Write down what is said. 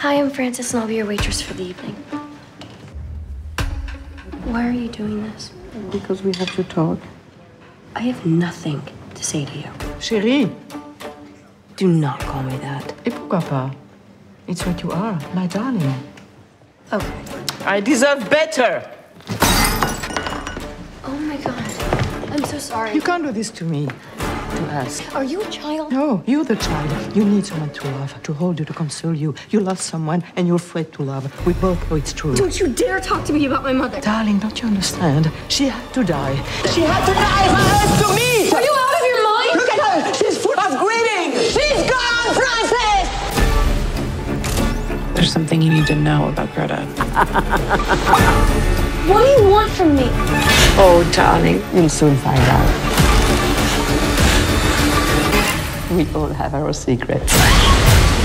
Hi, I'm Frances, and I'll be your waitress for the evening. Why are you doing this? Because we have to talk. I have nothing to say to you. Chérie. Do not call me that. Et pourquoi pas? It's what you are, my darling. Okay. I deserve better. Oh my god. I'm so sorry. You can't do this to me. To us. Are you a child? No, you're the child. You need someone to love, to hold you, to console you. You love someone and you're afraid to love. We both know it's true. Don't you dare talk to me about my mother. Darling, don't you understand? She had to die. She had to die for us to me! Are you out of your mind? Look at her! She's full of greeting! She's gone, Frances! There's something you need to know about Greta. What do you want from me? Oh, darling, you'll soon find out. We all have our secrets.